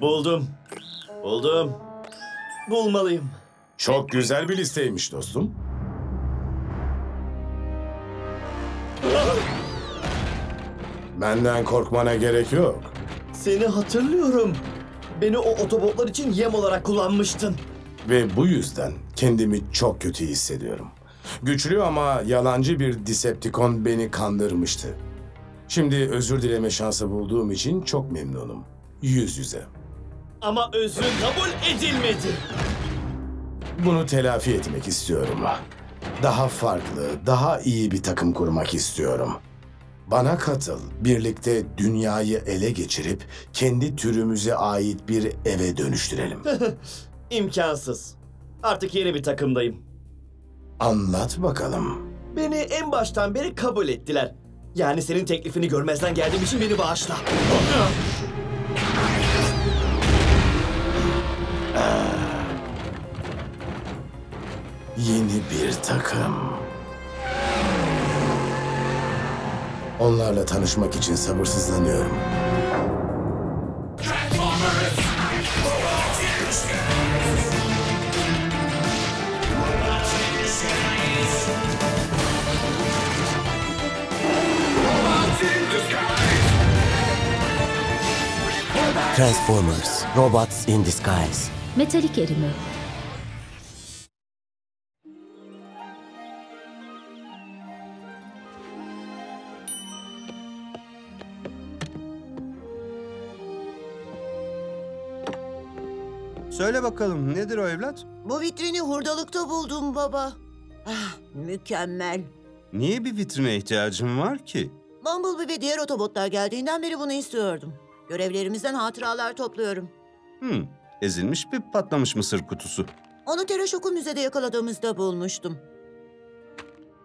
Buldum. Buldum. Bulmalıyım. Çok güzel bir listeymiş dostum. Benden korkmana gerek yok. Seni hatırlıyorum. Beni o otobotlar için yem olarak kullanmıştın. Ve bu yüzden kendimi çok kötü hissediyorum. Güçlü ama yalancı bir Decepticon beni kandırmıştı. Şimdi özür dileme şansı bulduğum için çok memnunum. Yüz yüze. Ama özrün kabul edilmedi. Bunu telafi etmek istiyorum. Daha farklı, daha iyi bir takım kurmak istiyorum. Bana katıl. Birlikte dünyayı ele geçirip kendi türümüze ait bir eve dönüştürelim. İmkansız. Artık yeni bir takımdayım. Anlat bakalım. Beni en baştan beri kabul ettiler. Yani senin teklifini görmezden geldiğim için beni bağışla. Yeni bir takım. Onlarla tanışmak için sabırsızlanıyorum. Transformers, Robots in Disguise. Metalik erimi. Söyle bakalım nedir o evlat? Bu vitrini hurdalıkta buldum baba. Ah, mükemmel. Niye bir vitrine ihtiyacın var ki? Bumblebee ve diğer otobotlar geldiğinden beri bunu istiyordum. Görevlerimizden hatıralar topluyorum. Hmm, ezilmiş bir patlamış mısır kutusu. Onu Teraşok'u müzede yakaladığımızda bulmuştum.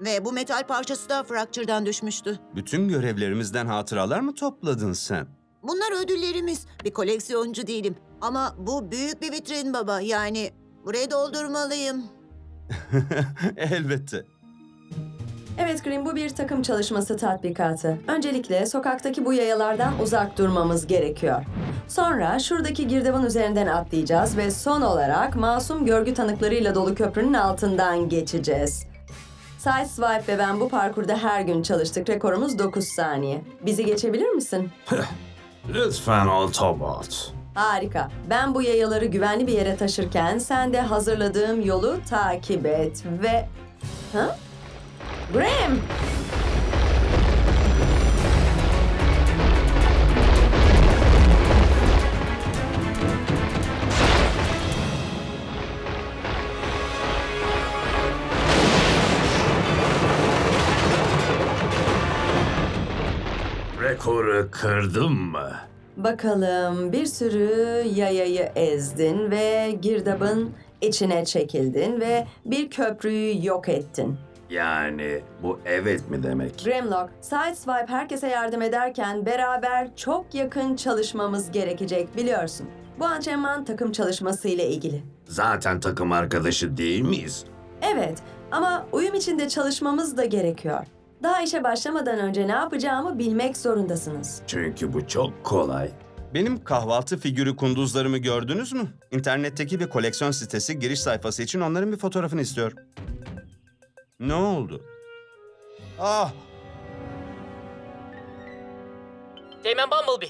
Ve bu metal parçası da Fracture'dan düşmüştü. Bütün görevlerimizden hatıralar mı topladın sen? Bunlar ödüllerimiz. Bir koleksiyoncu değilim. Ama bu büyük bir vitrin baba. Yani burayı doldurmalıyım. Elbette. Evet Green bu bir takım çalışması tatbikatı. Öncelikle sokaktaki bu yayalardan uzak durmamız gerekiyor. Sonra şuradaki girdabın üzerinden atlayacağız ve son olarak masum görgü tanıklarıyla dolu köprünün altından geçeceğiz. Sideswipe ve ben bu parkurda her gün çalıştık. Rekorumuz 9 saniye. Bizi geçebilir misin? Lütfen Autobot. Harika. Ben bu yayaları güvenli bir yere taşırken sen de hazırladığım yolu takip et ve... Ha? Graham! Rekoru kırdım mı? Bakalım bir sürü yayayı ezdin ve girdabın içine çekildin ve bir köprüyü yok ettin. Yani bu evet mi demek? Grimlock, Sideswipe herkese yardım ederken beraber çok yakın çalışmamız gerekecek biliyorsun. Bu antrenman takım çalışması ile ilgili. Zaten takım arkadaşı değil miyiz? Evet ama uyum içinde çalışmamız da gerekiyor. Daha işe başlamadan önce ne yapacağımı bilmek zorundasınız. Çünkü bu çok kolay. Benim kahvaltı figürü kunduzlarımı gördünüz mü? İnternetteki bir koleksiyon sitesi giriş sayfası için onların bir fotoğrafını istiyor. Ne oldu? Ah! Teğmen Bumblebee.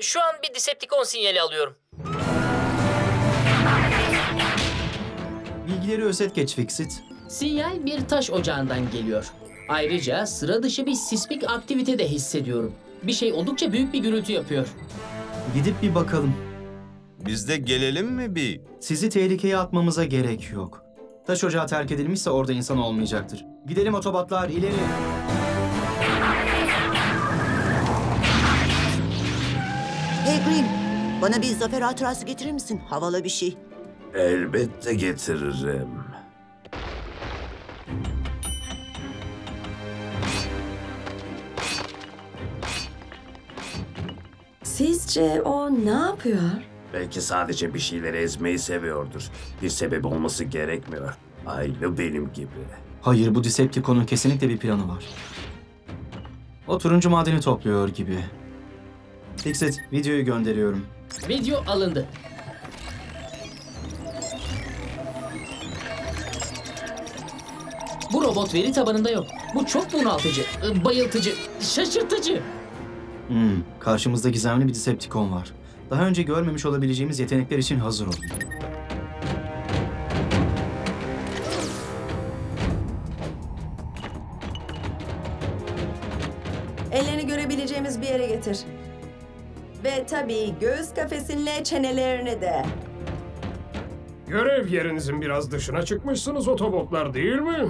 Şu an bir Decepticon sinyali alıyorum. Bilgileri özet geç Fixit. Sinyal bir taş ocağından geliyor. Ayrıca sıra dışı bir sismik aktivite de hissediyorum. Bir şey oldukça büyük bir gürültü yapıyor. Gidip bir bakalım. Biz de gelelim mi bir? Sizi tehlikeye atmamıza gerek yok. Taş ocağı terk edilmişse orada insan olmayacaktır. Gidelim otobotlar ileri. Hey Green, bana bir zafer hatırası getirir misin? Havalı bir şey. Elbette getiririm. Sizce o ne yapıyor? Belki sadece bir şeyleri ezmeyi seviyordur. Bir sebebi olması gerekmiyor. Aynı benim gibi. Hayır bu Decepticon'un kesinlikle bir planı var. O turuncu madeni topluyor gibi. Fixit videoyu gönderiyorum. Video alındı. Bu robot veri tabanında yok. Bu çok bunaltıcı, ı, bayıltıcı, şaşırtıcı. Hmm, karşımızda gizemli bir Decepticon var. Daha önce görmemiş olabileceğimiz yetenekler için hazır olun. Ellerini görebileceğimiz bir yere getir. Ve tabii göğüs kafesinle çenelerini de. Görev yerinizin biraz dışına çıkmışsınız otobotlar değil mi?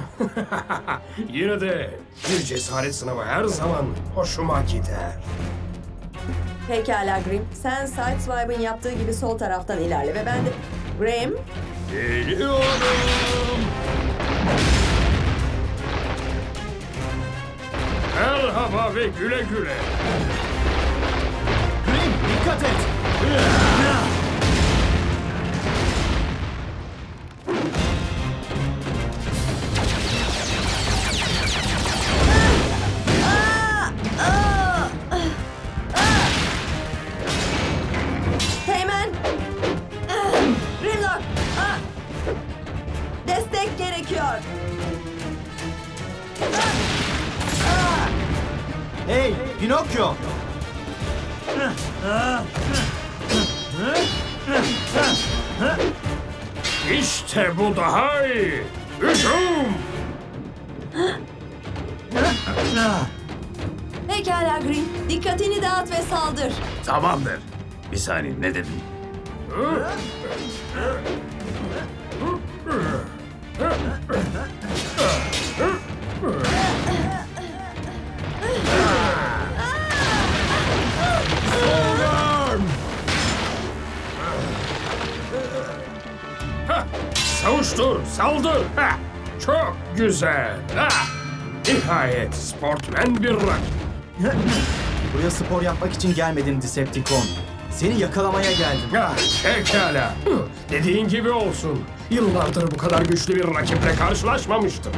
Yine de bir cesaret sınavı her zaman hoşuma gider. Pekala Grim. Sen Sideswipe'ın yaptığı gibi sol taraftan ilerle ve ben de... Grim, Geliyorum. Merhaba ve güle güle. Grim, dikkat et! İşte bu daha iyi. Hücum. Pekala Grim. Dikkatini dağıt ve saldır. Tamamdır. Bir saniye ne dedin? Savuştur, saldır. Heh, çok güzel. Heh. Nihayet sportmen bir rakip. Buraya spor yapmak için gelmedin Decepticon. Seni yakalamaya geldim. Ah, pekala. Dediğin gibi olsun. Yıllardır bu kadar güçlü bir rakiple karşılaşmamıştım.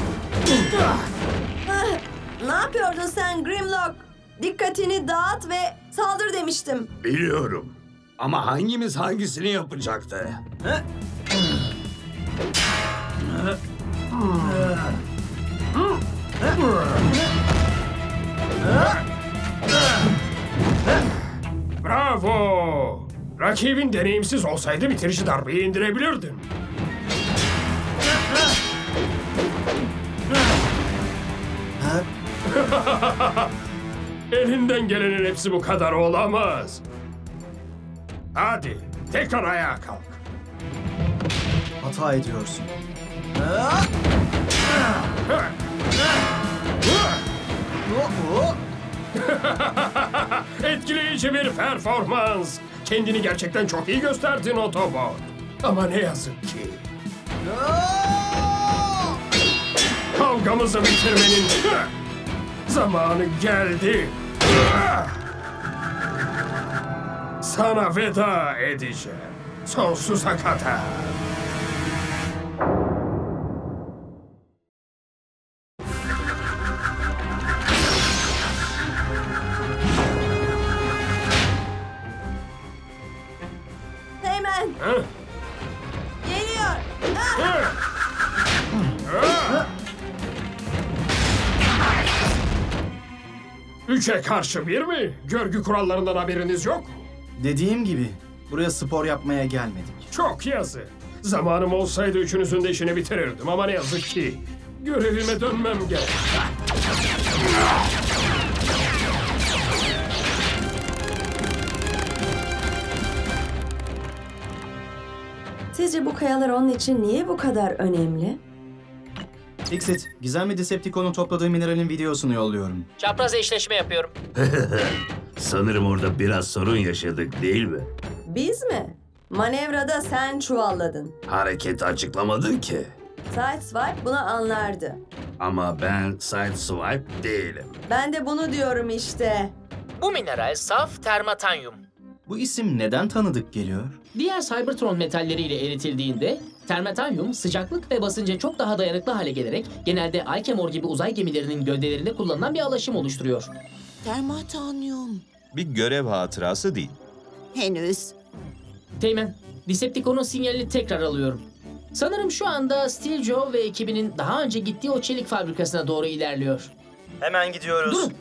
Ne yapıyordun sen Grimlock? Dikkatini dağıt ve saldır demiştim. Biliyorum. Ama hangimiz hangisini yapacaktı? Bravo! Rakibin deneyimsiz olsaydı bitirici darbeyi indirebilirdin. Elinden gelenin hepsi bu kadar olamaz. Hadi tekrar ayağa kalk. Hata ediyorsun. Etkileyici bir performans. Kendini gerçekten çok iyi gösterdin Autobot. Ama ne yazık ki. Kavgamızı bitirmenin zamanı geldi. Sana veda edeceğim. Sonsuza kadar. Üçe karşı bir mi? Görgü kurallarından haberiniz yok. Dediğim gibi buraya spor yapmaya gelmedik. Çok yazık. Zamanım olsaydı üçünüzün de işini bitirirdim ama ne yazık ki görevime dönmem gerek. Sizce bu kayalar onun için niye bu kadar önemli? Exit, gizemli Decepticon'un topladığı mineralin videosunu yolluyorum. Çapraz eşleşme yapıyorum. Sanırım orada biraz sorun yaşadık değil mi? Biz mi? Manevrada sen çuvalladın. Hareket açıklamadın ki. Sideswipe bunu anlardı. Ama ben Sideswipe değilim. Ben de bunu diyorum işte. Bu mineral saf termatanyum. Bu isim neden tanıdık geliyor? Diğer Cybertron metalleriyle eritildiğinde termatanyum sıcaklık ve basınca çok daha dayanıklı hale gelerek genelde Alkemor gibi uzay gemilerinin gövdelerinde kullanılan bir alaşım oluşturuyor. Termatanyum. Bir görev hatırası değil. Henüz. Teğmen, Decepticon'un sinyalini tekrar alıyorum. Sanırım şu anda Steel Joe ve ekibinin daha önce gittiği o çelik fabrikasına doğru ilerliyor. Hemen gidiyoruz. Durun!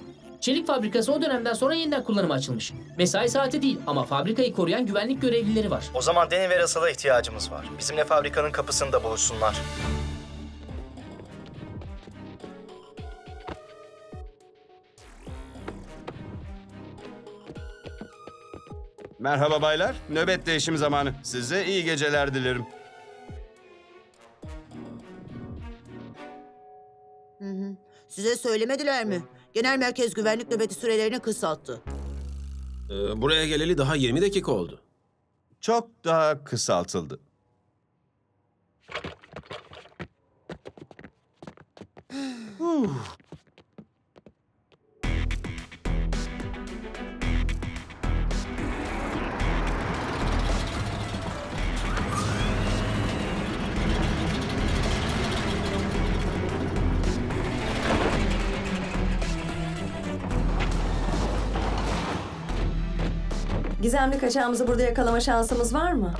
Çelik fabrikası o dönemden sonra yeniden kullanıma açılmış. Mesai saati değil ama fabrikayı koruyan güvenlik görevlileri var. O zaman Danny ve Russell'a ihtiyacımız var. Bizimle fabrikanın kapısında buluşsunlar. Merhaba baylar. Nöbet değişim zamanı. Size iyi geceler dilerim. Size söylemediler mi? Genel merkez güvenlik nöbeti sürelerini kısalttı. Ee, buraya geleli daha 20 dakika oldu. Çok daha kısaltıldı. Gizemli kaçağımızı burada yakalama şansımız var mı?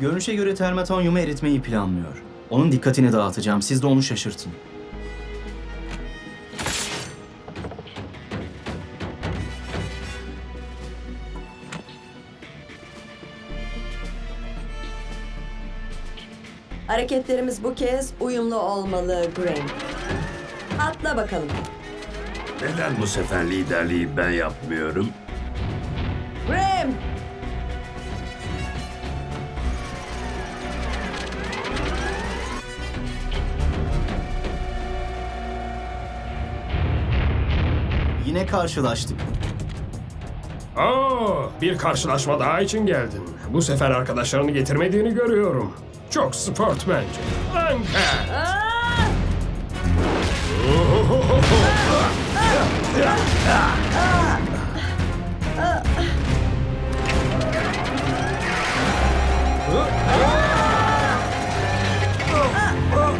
Görünüşe göre termatonyumu eritmeyi planlıyor. Onun dikkatini dağıtacağım. Siz de onu şaşırtın. Hareketlerimiz bu kez uyumlu olmalı Graham. Atla bakalım. Neden bu sefer liderliği ben yapmıyorum? Graham! Yine karşılaştık. Oo, bir karşılaşma daha için geldin. Bu sefer arkadaşlarını getirmediğini görüyorum. Çok sportmence. Anka!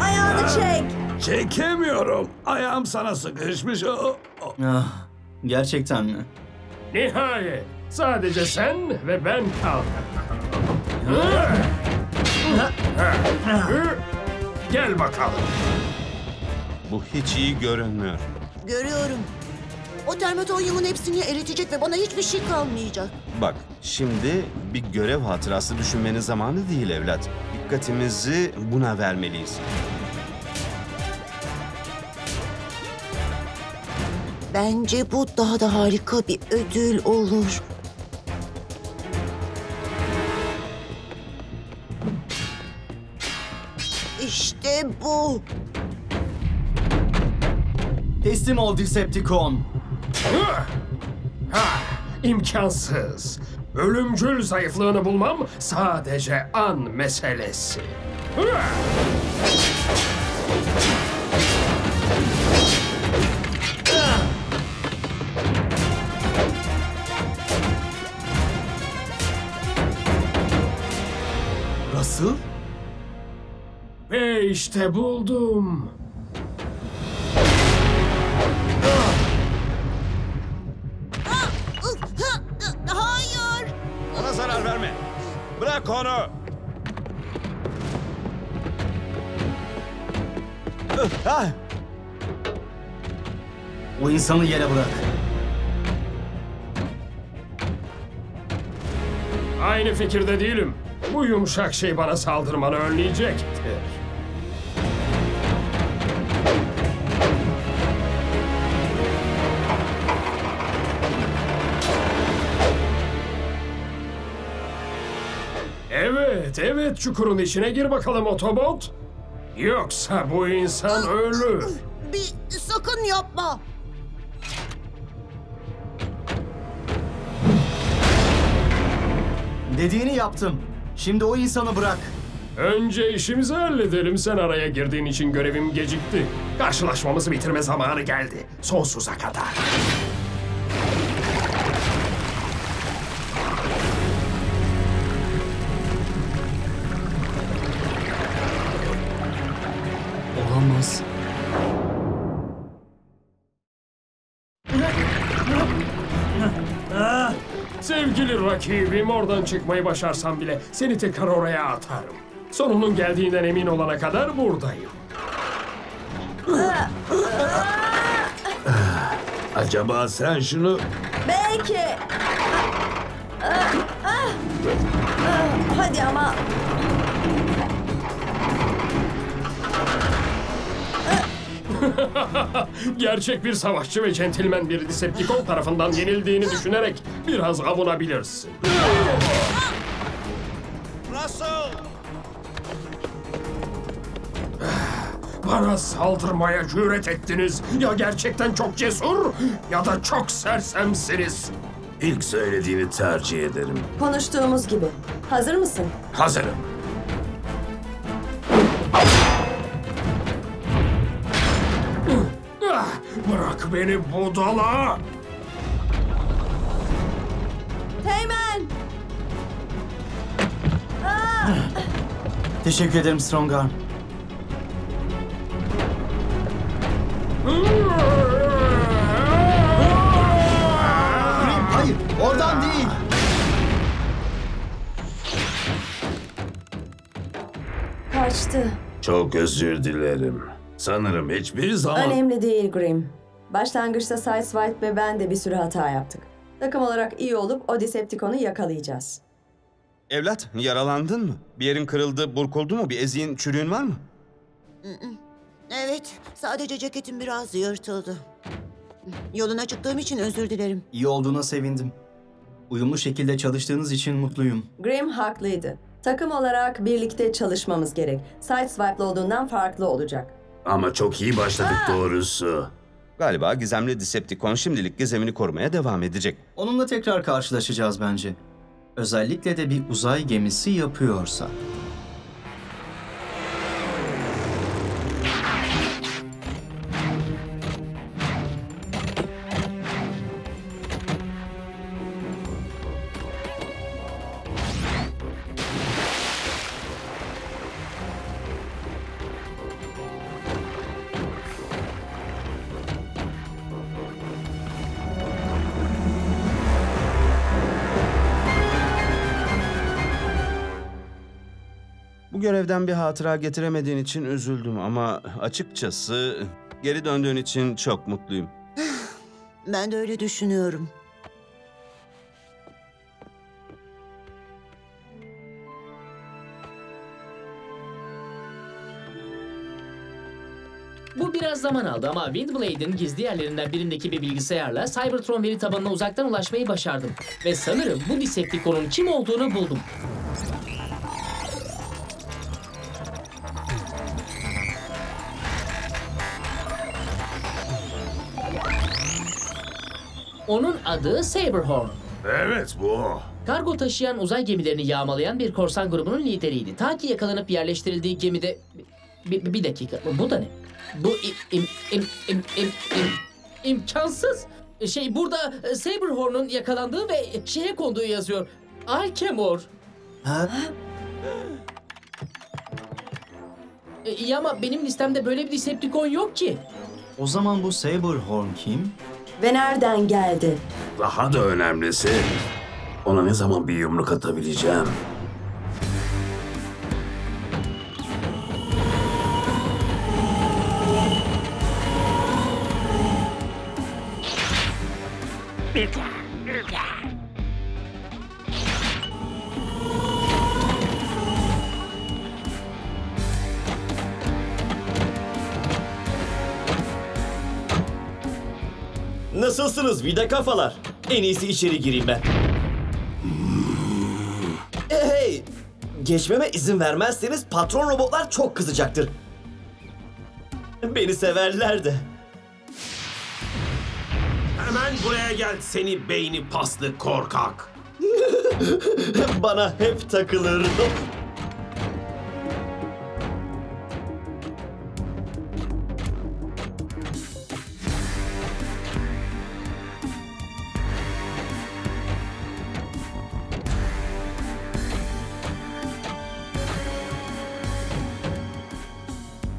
Ayağını çek! Çekemiyorum. Ayağım sana sıkışmış. O- o- Ah, gerçekten mi? Nihayet. Sadece sen ve ben kaldık. Gel bakalım. Bu hiç iyi görünmüyor. Görüyorum. O termatonyumun hepsini eritecek ve bana hiçbir şey kalmayacak. Bak, şimdi bir görev hatırası düşünmenin zamanı değil evlat. Dikkatimizi buna vermeliyiz. Bence bu daha da harika bir ödül olur. İşte bu. Teslim ol Decepticon. Ha, imkansız. Ölümcül zayıflığını bulmam sadece an meselesi. İşte buldum. Hayır. Ona zarar verme. Bırak onu. Ah! O insanı yere bırak. Aynı fikirde değilim. Bu yumuşak şey bana saldırmanı önleyecektir. Evet çukurun içine gir bakalım otobot. Yoksa bu insan ölür. Bir sakın yapma. Dediğini yaptım. Şimdi o insanı bırak. Önce işimizi halledelim. Sen araya girdiğin için görevim gecikti. Karşılaşmamızı bitirme zamanı geldi. Sonsuza kadar. Rakibim oradan çıkmayı başarsam bile seni tekrar oraya atarım. Sonunun geldiğinden emin olana kadar buradayım. Acaba sen şunu... Belki. Ah, ah, ah. Hadi ama. Gerçek bir savaşçı ve centilmen bir Decepticon tarafından yenildiğini düşünerek biraz avunabilirsin. Bana saldırmaya cüret ettiniz. Ya gerçekten çok cesur ya da çok sersemsiniz. ilk söylediğini tercih ederim. Konuştuğumuz gibi. Hazır mısın? Hazırım. Bırak beni budala. Teğmen. Teşekkür ederim Strongarm. Hayır, oradan değil. Kaçtı. Çok özür dilerim. Sanırım hiçbir zaman... Önemli değil Grim. Başlangıçta Sideswipe ve ben de bir sürü hata yaptık. Takım olarak iyi olup o Decepticon'u yakalayacağız. Evlat, yaralandın mı? Bir yerin kırıldı, burkuldu mu? Bir eziğin, çürüğün var mı? Evet, sadece ceketim biraz yırtıldı. Yoluna çıktığım için özür dilerim. İyi olduğuna sevindim. Uyumlu şekilde çalıştığınız için mutluyum. Grim haklıydı. Takım olarak birlikte çalışmamız gerek. Sideswipe'lı olduğundan farklı olacak. Ama çok iyi başladık doğrusu. Galiba gizemli Decepticon şimdilik gizemini korumaya devam edecek. Onunla tekrar karşılaşacağız bence. Özellikle de bir uzay gemisi yapıyorsa. Bir hatıra getiremediğin için üzüldüm ama açıkçası geri döndüğün için çok mutluyum. Ben de öyle düşünüyorum. Bu biraz zaman aldı ama Windblade'in gizli yerlerinden birindeki bir bilgisayarla Cybertron veri tabanına uzaktan ulaşmayı başardım. Ve sanırım bu Decepticon'un kim olduğunu buldum. Onun adı Saberhorn. Evet bu o. Kargo taşıyan uzay gemilerini yağmalayan bir korsan grubunun lideriydi. Ta ki yakalanıp yerleştirildiği gemide... Bir, bir dakika, bu da ne? Bu im, im, im, im, im, im- imkansız. Şey burada e, Saberhorn'un yakalandığı ve şeye konduğu yazıyor. Alkemor. Ha? E, iyi ama benim listemde böyle bir Decepticon yok ki. O zaman bu Saberhorn kim? Ve nereden geldi? Daha da önemlisi ona ne zaman bir yumruk atabileceğim. Nasılsınız vida kafalar? En iyisi içeri gireyim ben. E, hey! Geçmeme izin vermezseniz patron robotlar çok kızacaktır. Beni severler de. Hemen buraya gel seni beyni paslı korkak. Bana hep takılır.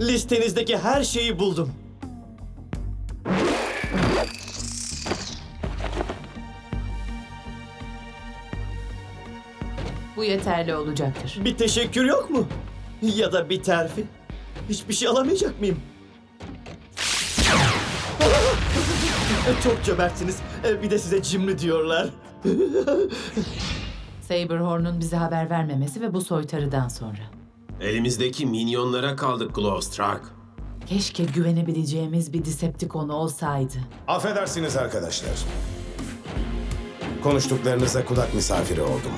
Listenizdeki her şeyi buldum. Bu yeterli olacaktır. Bir teşekkür yok mu? Ya da bir terfi? Hiçbir şey alamayacak mıyım? Çok cömertsiniz. Bir de size cimri diyorlar. Saberhorn'un bize haber vermemesi ve bu soytarıdan sonra. Elimizdeki minyonlara kaldık Glowstruck. Keşke güvenebileceğimiz bir Decepticon olsaydı. Affedersiniz arkadaşlar. Konuştuklarınıza kulak misafiri oldum.